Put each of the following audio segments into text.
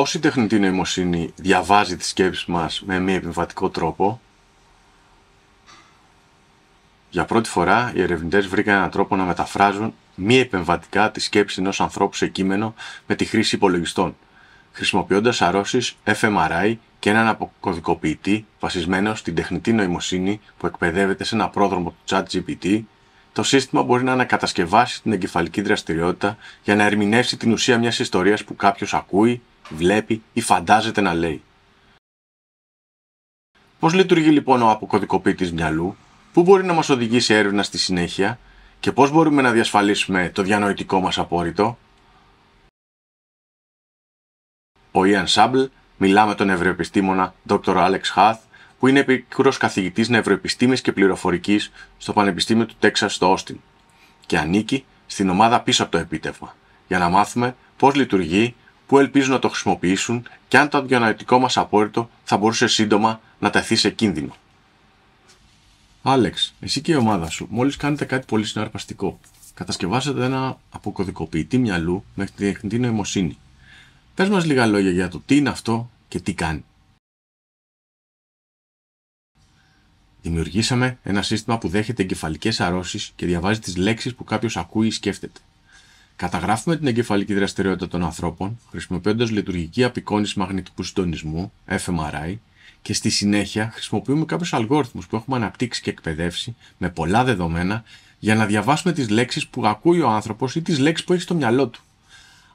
Πώς η τεχνητή νοημοσύνη διαβάζει τις σκέψεις μας με μη επιβατικό τρόπο; Για πρώτη φορά, οι ερευνητές βρήκαν έναν τρόπο να μεταφράζουν μη επεμβατικά τη σκέψη ενός ανθρώπου σε κείμενο με τη χρήση υπολογιστών, χρησιμοποιώντας αρρώσεις fMRI και έναν αποκωδικοποιητή βασισμένο στην τεχνητή νοημοσύνη που εκπαιδεύεται σε ένα πρόδρομο του ChatGPT, το σύστημα μπορεί να ανακατασκευάσει την εγκεφαλική δραστηριότητα για να ερμηνεύσει την ουσία μιας ιστορίας που κάποιος ακούει, βλέπει ή φαντάζεται να λέει. Πώς λειτουργεί λοιπόν ο αποκωδικοποιητής μυαλού, πού μπορεί να μας οδηγήσει έρευνα στη συνέχεια; Και πώς μπορούμε να διασφαλίσουμε το διανοητικό μας απόρριτο; Ο Ιαν Σάμπλ μιλά με τον νευροεπιστήμονα Dr. Alex Hath, που είναι επίκουρος καθηγητής νευροεπιστήμης και πληροφορικής στο Πανεπιστήμιο του Τέξας στο Όστιν και ανήκει στην ομάδα πίσω από το επίτευγμα, για να μάθουμε πώς λειτουργεί, πού ελπίζουν να το χρησιμοποιήσουν και αν το διανοητικό μας απόρριτο θα μπορούσε σύντομα να τεθεί σε κίνδυνο. Άλεξ, εσύ και η ομάδα σου μόλις κάνετε κάτι πολύ συναρπαστικό. Κατασκευάσατε ένα αποκωδικοποιητή μυαλού με την τεχνητή νοημοσύνη. Πες μας λίγα λόγια για το τι είναι αυτό και τι κάνει. Δημιουργήσαμε ένα σύστημα που δέχεται εγκεφαλικές αρρώσεις και διαβάζει τις λέξεις που κάποιος ακούει ή σκέφτεται. Καταγράφουμε την εγκεφαλική δραστηριότητα των ανθρώπων χρησιμοποιώντας λειτουργική απεικόνηση μαγνητικού συντονισμού, fMRI, και στη συνέχεια χρησιμοποιούμε κάποιους αλγόριθμους που έχουμε αναπτύξει και εκπαιδεύσει με πολλά δεδομένα για να διαβάσουμε τις λέξεις που ακούει ο άνθρωπος ή τις λέξεις που έχει στο μυαλό του.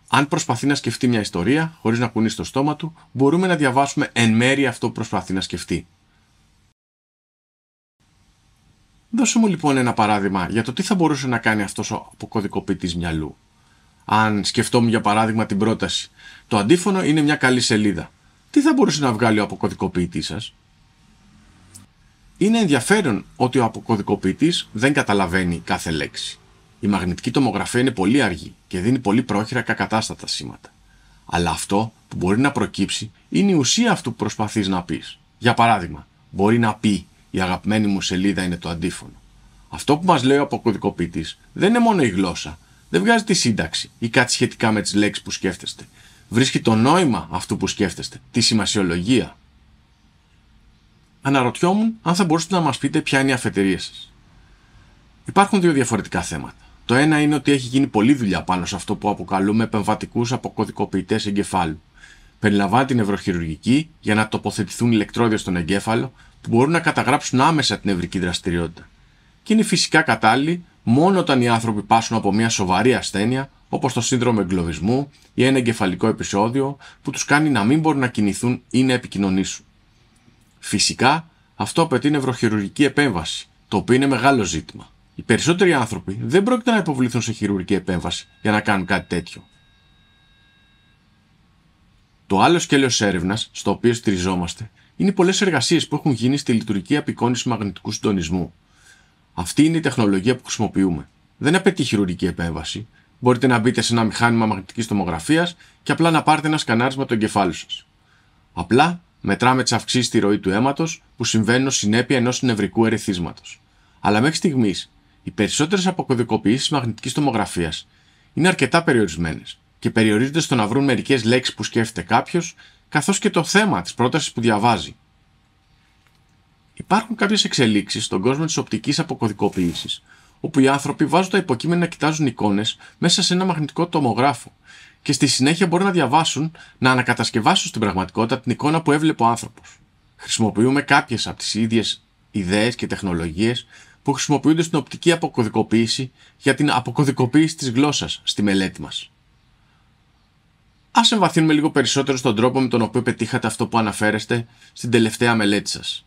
Αν προσπαθεί να σκεφτεί μια ιστορία χωρίς να κουνεί το στόμα του, μπορούμε να διαβάσουμε εν μέρη αυτό που προσπαθεί να σκεφτεί. Δώσε μου λοιπόν ένα παράδειγμα για το τι θα μπορούσε να κάνει αυτός ο αποκωδικοποιητής μυαλού. Αν σκεφτόμουν για παράδειγμα την πρόταση, το αντίφωνο είναι μια καλή σελίδα τι θα μπορούσε να βγάλει ο αποκωδικοποιητής σας; Είναι ενδιαφέρον ότι ο αποκωδικοποιητής δεν καταλαβαίνει κάθε λέξη. Η μαγνητική τομογραφία είναι πολύ αργή και δίνει πολύ πρόχειρα κακατάστατα σήματα. Αλλά αυτό που μπορεί να προκύψει είναι η ουσία αυτού που προσπαθείς να πεις. Για παράδειγμα, μπορεί να πει η αγαπημένη μου σελίδα είναι το αντίφωνο. Αυτό που μας λέει ο αποκωδικοποιητής δεν είναι μόνο η γλώσσα. Δεν βγάζει τη σύνταξη ή κάτι σχετικά με τις λέξεις που σκέφτεστε βρίσκει το νόημα αυτού που σκέφτεστε, τη σημασιολογία. Αναρωτιόμουν αν θα μπορούσατε να μας πείτε ποια είναι η αφετηρία σας. Υπάρχουν δύο διαφορετικά θέματα. Το ένα είναι ότι έχει γίνει πολλή δουλειά πάνω σε αυτό που αποκαλούμε επεμβατικούς αποκωδικοποιητές εγκεφάλου. Περιλαμβάνει την νευροχειρουργική για να τοποθετηθούν ηλεκτρόδια στον εγκέφαλο που μπορούν να καταγράψουν άμεσα την νευρική δραστηριότητα. Και είναι φυσικά κατάλληλοι μόνο όταν οι άνθρωποι πάσουν από μια σοβαρή ασθένεια όπως το σύνδρομο εγκλωβισμού ή ένα εγκεφαλικό επεισόδιο που τους κάνει να μην μπορούν να κινηθούν ή να επικοινωνήσουν. Φυσικά, αυτό απαιτεί νευροχειρουργική επέμβαση, το οποίο είναι μεγάλο ζήτημα. Οι περισσότεροι άνθρωποι δεν πρόκειται να υποβληθούν σε χειρουργική επέμβαση για να κάνουν κάτι τέτοιο. Το άλλο σκέλος έρευνας, στο οποίο στηριζόμαστε, είναι οι πολλές εργασίες που έχουν γίνει στη λειτουργική απεικόνηση μαγνητικού συντονισμού. Αυτή είναι η τεχνολογία που χρησιμοποιούμε. Δεν απαιτεί χειρουργική επέμβαση, μπορείτε να μπείτε σε ένα μηχάνημα μαγνητικής τομογραφίας και απλά να πάρετε ένα σκανάρισμα του εγκεφάλου σας. Απλά μετράμε τις αυξήσεις στη ροή του αίματος που συμβαίνουν ως συνέπεια ενός νευρικού ερεθίσματος. Αλλά μέχρι στιγμής οι περισσότερες αποκωδικοποιήσεις μαγνητικής τομογραφίας είναι αρκετά περιορισμένες και περιορίζονται στο να βρουν μερικές λέξεις που σκέφτεται κάποιος, καθώς και το θέμα της πρότασης που διαβάζει. Υπάρχουν κάποιες εξελίξεις στον κόσμο της οπτικής αποκωδικοποίησης όπου οι άνθρωποι βάζουν τα υποκείμενα να κοιτάζουν εικόνες μέσα σε ένα μαγνητικό τομογράφο και στη συνέχεια μπορούν να διαβάσουν, να ανακατασκευάσουν στην πραγματικότητα την εικόνα που έβλεπε ο άνθρωπος. Χρησιμοποιούμε κάποιες από τις ίδιες ιδέες και τεχνολογίες που χρησιμοποιούνται στην οπτική αποκωδικοποίηση για την αποκωδικοποίηση της γλώσσας στη μελέτη μας. Α εμβαθύνουμε λίγο περισσότερο στον τρόπο με τον οποίο πετύχατε αυτό που αναφέρεστε στην τελευταία μελέτη σας.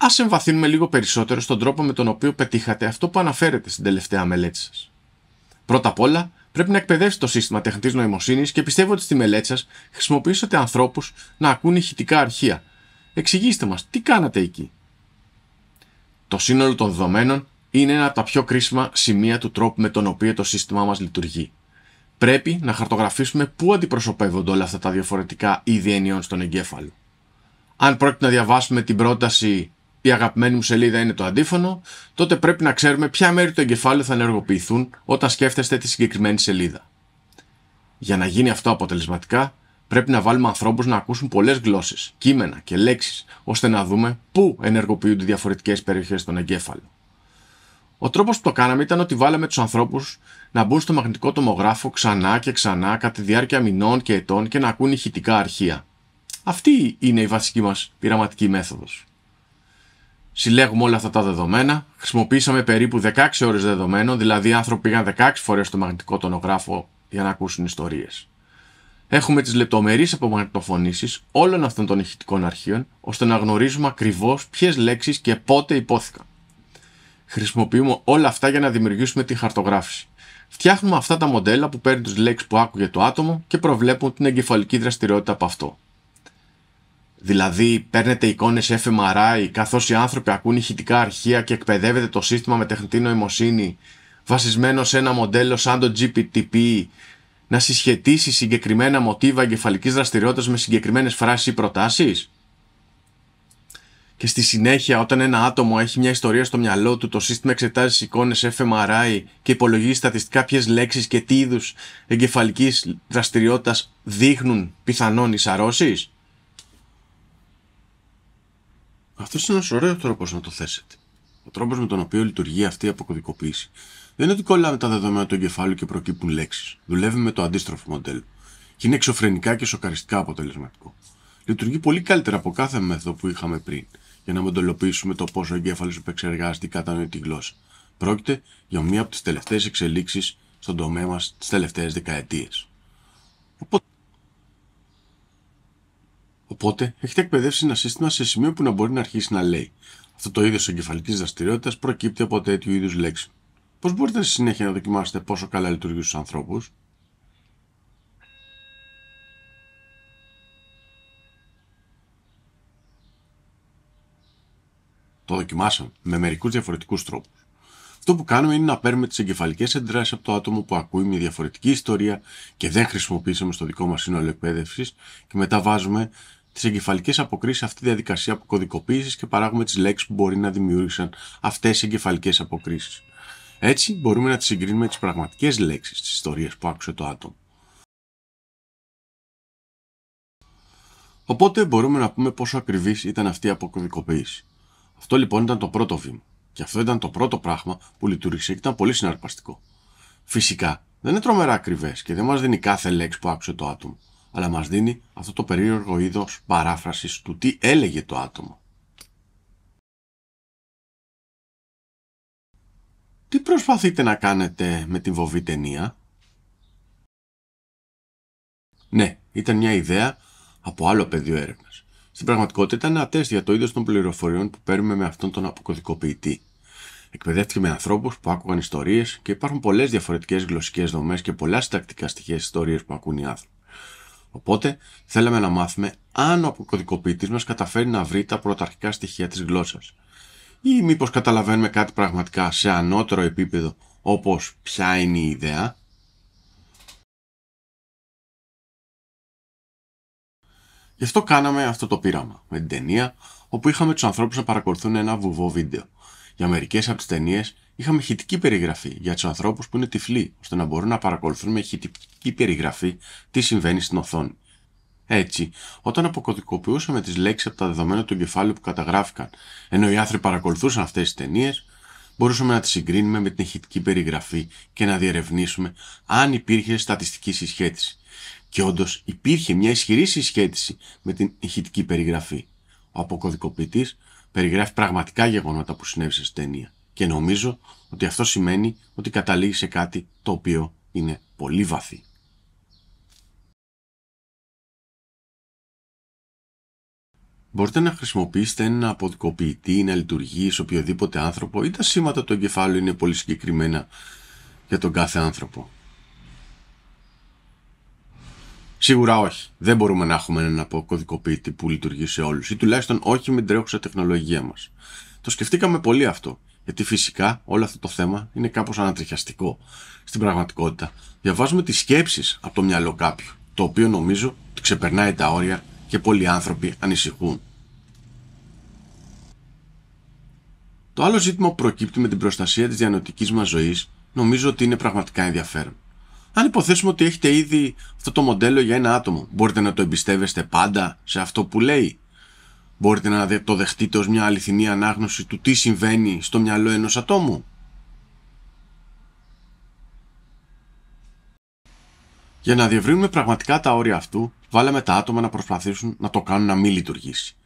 Α εμβαθύνουμε λίγο περισσότερο στον τρόπο με τον οποίο πετύχατε αυτό που αναφέρετε στην τελευταία μελέτη σας. Πρώτα απ' όλα, πρέπει να εκπαιδεύσετε το σύστημα τεχνητής νοημοσύνης και πιστεύω ότι στη μελέτη σας χρησιμοποιήσατε ανθρώπους να ακούν ηχητικά αρχεία. Εξηγήστε μας, τι κάνατε εκεί. Το σύνολο των δεδομένων είναι ένα από τα πιο κρίσιμα σημεία του τρόπου με τον οποίο το σύστημά μας λειτουργεί. Πρέπει να χαρτογραφήσουμε πού αντιπροσωπεύονται όλα αυτά τα διαφορετικά είδη ενιών στον εγκέφαλο. Αν πρόκειται να διαβάσουμε την πρόταση η αγαπημένη μου σελίδα είναι το αντίφωνο, τότε πρέπει να ξέρουμε ποια μέρη του εγκεφάλου θα ενεργοποιηθούν όταν σκέφτεστε τη συγκεκριμένη σελίδα. Για να γίνει αυτό αποτελεσματικά, πρέπει να βάλουμε ανθρώπους να ακούσουν πολλές γλώσσες, κείμενα και λέξεις, ώστε να δούμε πού ενεργοποιούνται διαφορετικές περιοχές στον εγκέφαλο. Ο τρόπος που το κάναμε ήταν ότι βάλαμε τους ανθρώπους να μπουν στο μαγνητικό τομογράφο ξανά και ξανά κατά τη διάρκεια μηνών και ετών και να ακούν ηχητικά αρχεία. Αυτή είναι η βασική μας πειραματική μέθοδος. Συλλέγουμε όλα αυτά τα δεδομένα, χρησιμοποίησαμε περίπου 16 ώρες δεδομένων, δηλαδή οι άνθρωποι πήγαν 16 φορές στο μαγνητικό τονογράφο για να ακούσουν ιστορίες. Έχουμε τις λεπτομερείς απομαγνητοφωνήσεις όλων αυτών των ηχητικών αρχείων, ώστε να γνωρίζουμε ακριβώς ποιες λέξεις και πότε υπόθηκαν. Χρησιμοποιούμε όλα αυτά για να δημιουργήσουμε τη χαρτογράφηση. Φτιάχνουμε αυτά τα μοντέλα που παίρνουν τις λέξεις που άκουγε το άτομο και προβλέπουν την εγκεφαλική δραστηριότητα από αυτό. Δηλαδή, παίρνετε εικόνες fMRI καθώς οι άνθρωποι ακούν ηχητικά αρχεία και εκπαιδεύεται το σύστημα με τεχνητή νοημοσύνη βασισμένο σε ένα μοντέλο σαν το GPTP να συσχετίσει συγκεκριμένα μοτίβα εγκεφαλικής δραστηριότητας με συγκεκριμένες φράσεις ή προτάσεις; Και στη συνέχεια όταν ένα άτομο έχει μια ιστορία στο μυαλό του το σύστημα εξετάζει τις εικόνες fMRI και υπολογίζει στατιστικά ποιες λέξεις και τι είδους εγκεφαλικής δραστηριότητας δείχνουν πιθανόν εισαρρώσεις; Αυτός είναι ένας ωραίος τρόπος να το θέσετε. Ο τρόπος με τον οποίο λειτουργεί αυτή η αποκωδικοποίηση δεν είναι ότι κολλάμε τα δεδομένα του εγκεφάλου και προκύπτουν λέξεις. Δουλεύει με το αντίστροφο μοντέλο. Και είναι εξωφρενικά και σοκαριστικά αποτελεσματικό. Λειτουργεί πολύ καλύτερα από κάθε μέθοδο που είχαμε πριν, για να μοντελοποιήσουμε το πόσο ο εγκέφαλος επεξεργάζεται ή κατανοεί τη γλώσσα. Πρόκειται για μία από τις τελευταίες εξελίξεις στον τομέα μας τις τελευταίες δεκαετίες. Οπότε Οπότε έχετε εκπαιδεύσει ένα σύστημα σε σημείο που να μπορεί να αρχίσει να λέει. Αυτό το είδος εγκεφαλικής δραστηριότητας προκύπτει από τέτοιου είδους λέξει. Πώς μπορείτε στη συνέχεια να δοκιμάσετε πόσο καλά λειτουργεί στους ανθρώπους; Το δοκιμάσαμε με μερικούς διαφορετικούς τρόπους. Αυτό που κάνουμε είναι να παίρνουμε τις εγκεφαλικές εντράσεις από το άτομο που ακούει μια διαφορετική ιστορία και δεν χρησιμοποιήσαμε στο δικό μας σύνολο εκπαίδευσης και μετά βάζουμε τις εγκεφαλικές αποκρίσεις σε αυτή τη διαδικασία αποκωδικοποίηση και παράγουμε τις λέξεις που μπορεί να δημιούργησαν αυτές οι εγκεφαλικές αποκρίσεις. Έτσι μπορούμε να τις συγκρίνουμε με τις πραγματικές λέξεις της ιστορίας που άκουσε το άτομο. Οπότε μπορούμε να πούμε πόσο ακριβής ήταν αυτή η αποκωδικοποίηση. Αυτό λοιπόν ήταν το πρώτο βήμα. Και αυτό ήταν το πρώτο πράγμα που λειτουργήσε και ήταν πολύ συναρπαστικό. Φυσικά δεν είναι τρομερά ακριβές και δεν μας δίνει κάθε λέξη που άκουσε το άτομο αλλά μας δίνει αυτό το περίεργο είδος παράφρασης του τι έλεγε το άτομο. Τι προσπαθείτε να κάνετε με την βοβή ταινία; Ναι, ήταν μια ιδέα από άλλο πεδίο έρευνας. Στην πραγματικότητα ήταν ένα τεστ για το είδος των πληροφοριών που παίρνουμε με αυτόν τον αποκωδικοποιητή. Εκπαιδεύτηκε με ανθρώπους που άκουγαν ιστορίες και υπάρχουν πολλές διαφορετικές γλωσσικές δομές και πολλά συντακτικά στοιχεία ιστορίες που ακούν οι άνθρωποι. Οπότε θέλαμε να μάθουμε αν ο αποκωδικοποιητής μας καταφέρει να βρει τα πρωταρχικά στοιχεία της γλώσσας. Ή μήπως καταλαβαίνουμε κάτι πραγματικά σε ανώτερο επίπεδο, όπως ποια είναι η ιδέα. Γι' αυτό κάναμε αυτό το πείραμα με την ταινία, όπου είχαμε τους ανθρώπους να παρακολουθούν ένα βουβό βίντεο. Για μερικές από τις ταινίες είχαμε ηχητική περιγραφή για τους ανθρώπους που είναι τυφλοί, ώστε να μπορούν να παρακολουθούν με ηχητική περιγραφή τι συμβαίνει στην οθόνη. Έτσι, όταν αποκωδικοποιούσαμε τις λέξεις από τα δεδομένα του εγκεφάλου που καταγράφηκαν, ενώ οι άνθρωποι παρακολουθούσαν αυτές τις ταινίες, μπορούσαμε να τις συγκρίνουμε με την ηχητική περιγραφή και να διερευνήσουμε αν υπήρχε στατιστική συσχέτιση. Και όντως υπήρχε μια ισχυρή συσχέτιση με την ηχητική περιγραφή. Ο αποκωδικοποιητής περιγράφει πραγματικά γεγονότα που συνέβησαν στην ταινία. Και νομίζω ότι αυτό σημαίνει ότι καταλήγει σε κάτι το οποίο είναι πολύ βαθύ. Μπορείτε να χρησιμοποιήσετε ένα αποδικοποιητή ή να λειτουργεί σε οποιοδήποτε άνθρωπο ή τα σήματα του εγκεφάλου είναι πολύ συγκεκριμένα για τον κάθε άνθρωπο. Σίγουρα όχι. Δεν μπορούμε να έχουμε έναν αποκωδικοποιητή που λειτουργεί σε όλους ή τουλάχιστον όχι με την τρέχουσα τεχνολογία μας. Το σκεφτήκαμε πολύ αυτό γιατί φυσικά όλο αυτό το θέμα είναι κάπως ανατριχιαστικό. Στην πραγματικότητα διαβάζουμε τις σκέψεις από το μυαλό κάποιου, το οποίο νομίζω ότι ξεπερνάει τα όρια και πολλοί άνθρωποι ανησυχούν. Το άλλο ζήτημα που προκύπτει με την προστασία της διανοητικής μας ζωής νομίζω ότι είναι πραγματικά ενδιαφέρον. Αν υποθέσουμε ότι έχετε ήδη αυτό το μοντέλο για ένα άτομο, μπορείτε να το εμπιστεύεστε πάντα σε αυτό που λέει; Μπορείτε να το δεχτείτε ως μια αληθινή ανάγνωση του τι συμβαίνει στο μυαλό ενός ατόμου. Για να διευρύνουμε πραγματικά τα όρια αυτού, βάλαμε τα άτομα να προσπαθήσουν να το κάνουν να μην λειτουργήσει.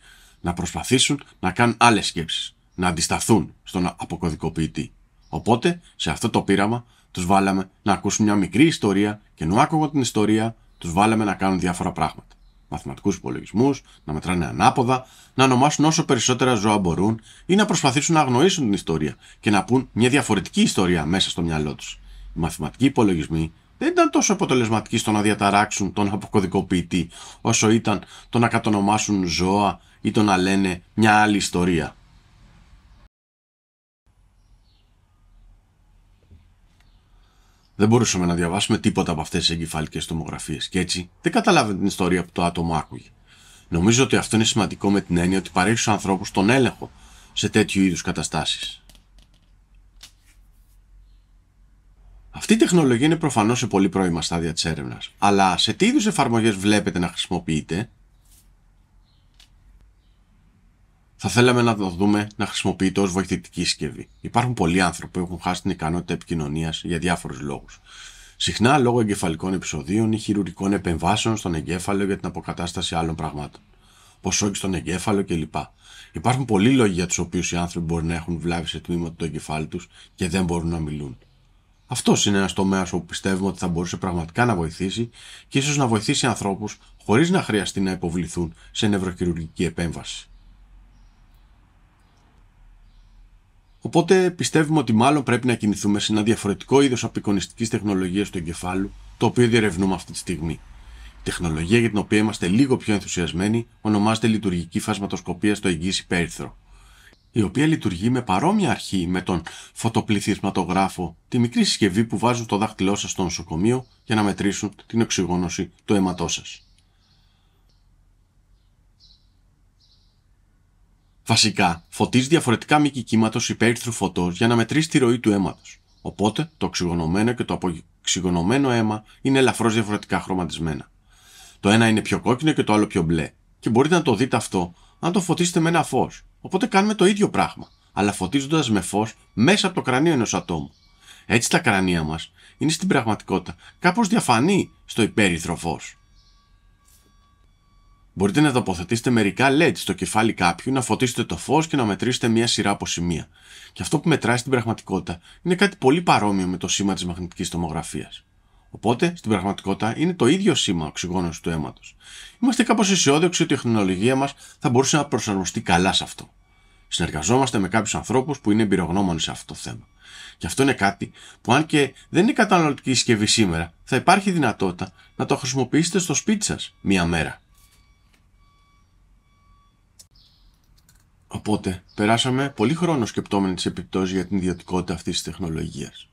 Να προσπαθήσουν να κάνουν άλλες σκέψεις. Να αντισταθούν στον αποκωδικοποιητή. Οπότε, σε αυτό το πείραμα, τους βάλαμε να ακούσουν μια μικρή ιστορία και ενώ άκουγαν την ιστορία, τους βάλαμε να κάνουν διάφορα πράγματα. Μαθηματικούς υπολογισμούς, να μετράνε ανάποδα, να ονομάσουν όσο περισσότερα ζώα μπορούν ή να προσπαθήσουν να αγνοήσουν την ιστορία και να πούν μια διαφορετική ιστορία μέσα στο μυαλό τους. Οι μαθηματικοί υπολογισμοί δεν ήταν τόσο αποτελεσματικοί στο να διαταράξουν τον αποκωδικοποιητή όσο ήταν το να κατονομάσουν ζώα ή το να λένε μια άλλη ιστορία. Δεν μπορούσαμε να διαβάσουμε τίποτα από αυτές τις εγκεφαλικές τομογραφίες και έτσι δεν καταλάβαινε την ιστορία που το άτομο άκουγε. Νομίζω ότι αυτό είναι σημαντικό με την έννοια ότι παρέχει στους ανθρώπους τον έλεγχο σε τέτοιου είδους καταστάσεις. Αυτή η τεχνολογία είναι προφανώς σε πολύ πρώιμα στάδια της έρευνας, αλλά σε τι είδους εφαρμογές βλέπετε να χρησιμοποιείτε, θα θέλαμε να το δούμε να χρησιμοποιείται ως βοηθητική συσκευή. Υπάρχουν πολλοί άνθρωποι που έχουν χάσει την ικανότητα επικοινωνίας για διάφορους λόγους. Συχνά λόγω εγκεφαλικών επεισοδίων ή χειρουργικών επεμβάσεων στον εγκέφαλο για την αποκατάσταση άλλων πραγμάτων. Ποσόκι στον εγκέφαλο κλπ. Υπάρχουν πολλοί λόγοι για τους οποίους οι άνθρωποι μπορεί να έχουν βλάβει σε τμήματα του εγκεφάλου τους και δεν μπορούν να μιλούν. Αυτός είναι ένας τομέας όπου πιστεύουμε ότι θα μπορούσε πραγματικά να βοηθήσει και ίσως να βοηθήσει ανθρώπους χωρίς να χρειαστεί να υποβληθούν σε νευροχειρουργική επέμβαση. Οπότε πιστεύουμε ότι μάλλον πρέπει να κινηθούμε σε ένα διαφορετικό είδος απεικονιστικής τεχνολογίας του εγκεφάλου, το οποίο διερευνούμε αυτή τη στιγμή. Η τεχνολογία για την οποία είμαστε λίγο πιο ενθουσιασμένοι ονομάζεται λειτουργική φασματοσκοπία στο εγγύηση πέριθρο, η οποία λειτουργεί με παρόμοια αρχή με τον φωτοπληθυσματογράφο, τη μικρή συσκευή που βάζουν στο δάχτυλό σας στο νοσοκομείο για να μετρήσουν την οξυγόνωση του αίματός σας. Βασικά, φωτίζει διαφορετικά μήκη κύματος υπέρυθρου φωτός για να μετρήσει τη ροή του αίματος. Οπότε, το οξυγονωμένο και το αποξυγονωμένο αίμα είναι ελαφρώς διαφορετικά χρωματισμένα. Το ένα είναι πιο κόκκινο και το άλλο πιο μπλε. Και μπορείτε να το δείτε αυτό αν το φωτίσετε με ένα φως. Οπότε κάνουμε το ίδιο πράγμα, αλλά φωτίζοντας με φως μέσα από το κρανίο ενός ατόμου. Έτσι τα κρανία μας είναι στην πραγματικότητα κάπως διαφανή στο υπέρυθρο φως. Μπορείτε να τοποθετήσετε μερικά LED στο κεφάλι κάποιου, να φωτίσετε το φως και να μετρήσετε μια σειρά από σημεία. Και αυτό που μετράει στην πραγματικότητα είναι κάτι πολύ παρόμοιο με το σήμα της μαγνητικής τομογραφίας. Οπότε, στην πραγματικότητα, είναι το ίδιο σήμα οξυγόνωση του αίματος. Είμαστε κάπως αισιόδοξοι ότι η τεχνολογία μας θα μπορούσε να προσαρμοστεί καλά σε αυτό. Συνεργαζόμαστε με κάποιους ανθρώπους που είναι εμπειρογνώμονες σε αυτό το θέμα. Και αυτό είναι κάτι που, αν και δεν είναι καταναλωτική συσκευή σήμερα, θα υπάρχει δυνατότητα να το χρησιμοποιήσετε στο σπίτι σας μία μέρα. Οπότε, περάσαμε πολύ χρόνο σκεπτόμενοι τις επιπτώσεις για την ιδιωτικότητα αυτής της τεχνολογίας.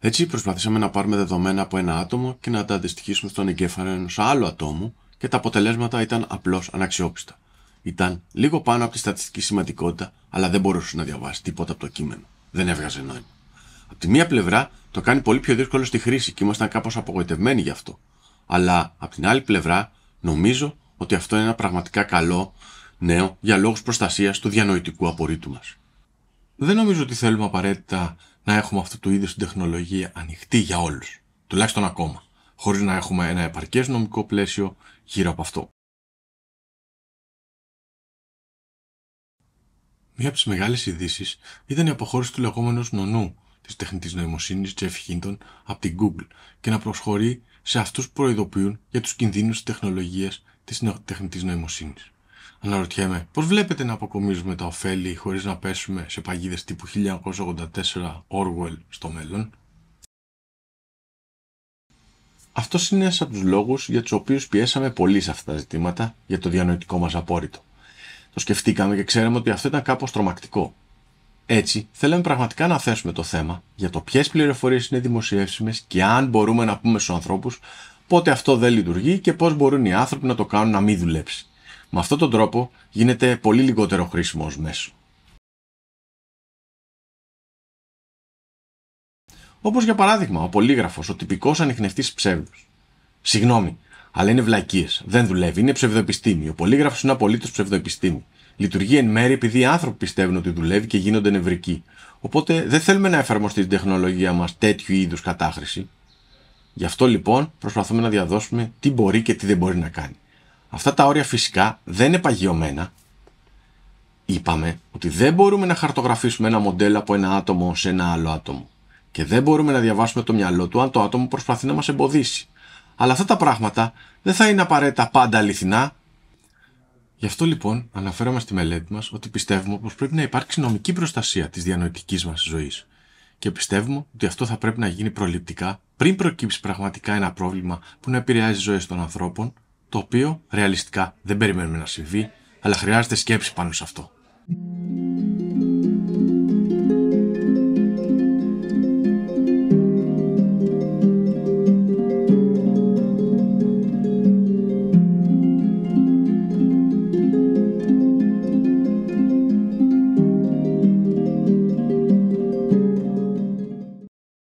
Έτσι, προσπαθήσαμε να πάρουμε δεδομένα από ένα άτομο και να τα αντιστοιχίσουμε στον εγκέφαλο ενός άλλου ατόμου και τα αποτελέσματα ήταν απλώς αναξιόπιστα. Ήταν λίγο πάνω από τη στατιστική σημαντικότητα, αλλά δεν μπορούσες να διαβάσεις τίποτα από το κείμενο. Δεν έβγαζε νόημα. Από τη μία πλευρά το κάνει πολύ πιο δύσκολο στη χρήση και ήμασταν κάπως απογοητευμένοι γι' αυτό. Αλλά από την άλλη πλευρά νομίζω ότι αυτό είναι ένα πραγματικά καλό νέο για λόγους προστασίας του διανοητικού απορρίτου μας. Δεν νομίζω ότι θέλουμε απαραίτητα να έχουμε αυτού του είδους την τεχνολογία ανοιχτή για όλους, τουλάχιστον ακόμα, χωρίς να έχουμε ένα επαρκές νομικό πλαίσιο γύρω από αυτό. Μία από τις μεγάλες ειδήσεις ήταν η αποχώρηση του λεγόμενου νονού της τεχνητής νοημοσύνης Jeff Hinton από την Google και να προσχωρεί σε αυτούς που προειδοποιούν για τους κινδύνους της τεχνολογίας της τεχνητής νοημοσύνης. Αναρωτιέμαι, πώς βλέπετε να αποκομίζουμε τα ωφέλη χωρίς να πέσουμε σε παγίδες τύπου 1984 Orwell στο μέλλον; Αυτός είναι ένας από τους λόγους για τους οποίους πιέσαμε πολύ σε αυτά τα ζητήματα για το διανοητικό μας απόρριτο. Το σκεφτήκαμε και ξέραμε ότι αυτό ήταν κάπως τρομακτικό. Έτσι, θέλαμε πραγματικά να θέσουμε το θέμα για το ποιες πληροφορίες είναι δημοσιεύσιμες και αν μπορούμε να πούμε στους ανθρώπους πότε αυτό δεν λειτουργεί και πώς μπορούν οι άνθρωποι να το κάνουν να μην δουλέψει. Με αυτόν τον τρόπο γίνεται πολύ λιγότερο χρήσιμος ως μέσο. Όπως για παράδειγμα ο πολύγραφος, ο τυπικός ανιχνευτής ψεύδου. Συγγνώμη, αλλά είναι βλακίες. Δεν δουλεύει. Είναι ψευδοεπιστήμη. Ο πολύγραφος είναι απολύτως ψευδοεπιστήμη. Λειτουργεί εν μέρει επειδή οι άνθρωποι πιστεύουν ότι δουλεύει και γίνονται νευρικοί. Οπότε δεν θέλουμε να εφαρμοστεί την τεχνολογία μας τέτοιου είδους κατάχρηση. Γι' αυτό λοιπόν προσπαθούμε να διαδώσουμε τι μπορεί και τι δεν μπορεί να κάνει. Αυτά τα όρια φυσικά δεν είναι παγιωμένα. Είπαμε ότι δεν μπορούμε να χαρτογραφήσουμε ένα μοντέλο από ένα άτομο σε ένα άλλο άτομο. Και δεν μπορούμε να διαβάσουμε το μυαλό του αν το άτομο προσπαθεί να μας εμποδίσει. Αλλά αυτά τα πράγματα δεν θα είναι απαραίτητα πάντα αληθινά. Γι' αυτό λοιπόν αναφέρομαι στη μελέτη μας ότι πιστεύουμε πως πρέπει να υπάρξει νομική προστασία της διανοητικής μας ζωής. Και πιστεύουμε ότι αυτό θα πρέπει να γίνει προληπτικά πριν προκύψει πραγματικά ένα πρόβλημα που να επηρεάζει ζωές των ανθρώπων, το οποίο ρεαλιστικά δεν περιμένουμε να συμβεί, αλλά χρειάζεται σκέψη πάνω σε αυτό.